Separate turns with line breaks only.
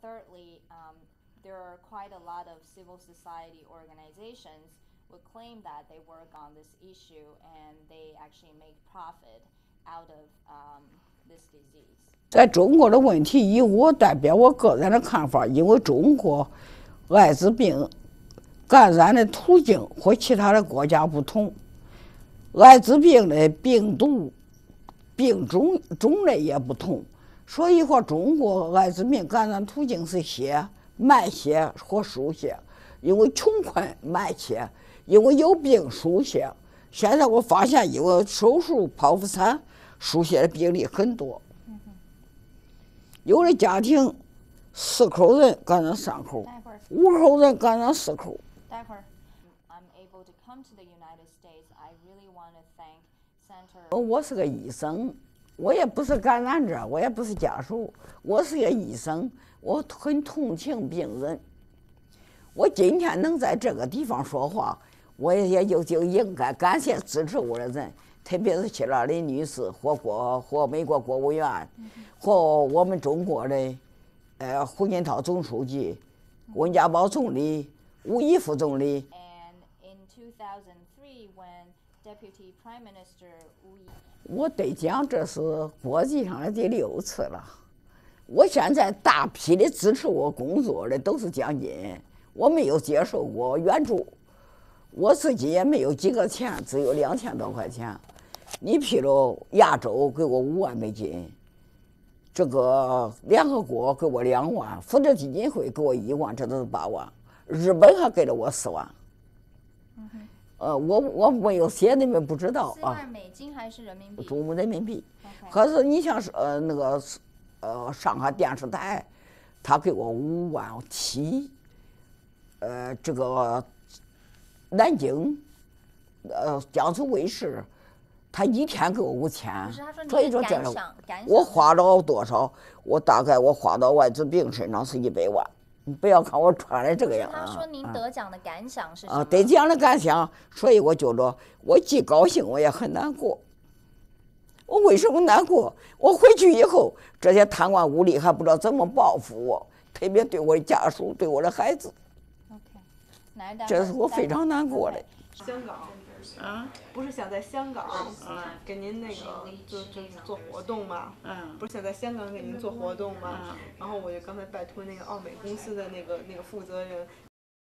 Thirdly, um, there are quite a lot of civil society organizations would claim that they work on this issue and they actually make profit out of um, this disease.
在中国的问题，以我代表我个人的看法，因为中国艾滋病感染的途径和其他的国家不同，艾滋病的病毒病种种类也不同， 所以说中国艾滋病感染途径是血、脉血和输血，因为穷困脉血，因为有病输血。现在我发现，因为手术剖腹产输血的病例很多，有的家庭四口人感染三口，五口人感染四口。
待会儿，I'm able to come to the United States. I really want to thank Center.
我是个医生，我也不是感染者，我也不是家属，我是个医生，我很同情病人。我今天能在这个地方说话，我也也就就应该感谢支持我的人，特别是希拉里女士和国和美国国务院，和我们中国的，呃，胡锦涛总书记，温家宝总理，吴仪副总理。
And in 2003, when Deputy Prime Minister Wu Yi
我得奖，这是国际上的第六次了。我现在大批的支持我工作的都是奖金，我没有接受过援助，我自己也没有几个钱，只有两千多块钱。你譬如亚洲给我五万美金，这个联合国给我两万，福德基金会给我一万，这都是八万。日本还给了我四万。呃，我我没有写，你们不知道
四
啊。
万美金还是人民币
中国人民币。可是你像是呃那个呃上海电视台，他给我五万七，呃这个南京，呃江苏卫视，他一天给我五千所以说这样我花了多少？我大概我花到艾滋病身上是一百万。你不要看我穿的这个样啊
他说您
啊
得奖的感想是什
啊，
么？
得奖的感想，所以我觉着我既高兴，我也很难过。我为什么难过？我回去以后，这些贪官污吏还不知道怎么报复我，特别对我的家属，对我的孩子这是我非常难过的。。
香港，
啊，
不是想在香港给您那个就就做活动嘛？
嗯。
不是想在香港给您做活动嘛？然后我就刚才拜托那个奥美公司的那个那个负责人